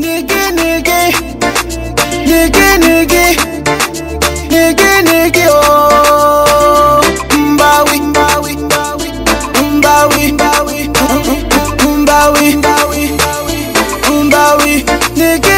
Nigga, nigga, nigga, nigga, nigga, nigga, oh. Mbawi, mbawi, mbawi, mbawi, mbawi, mbawi, mbawi, mbawi, nigga.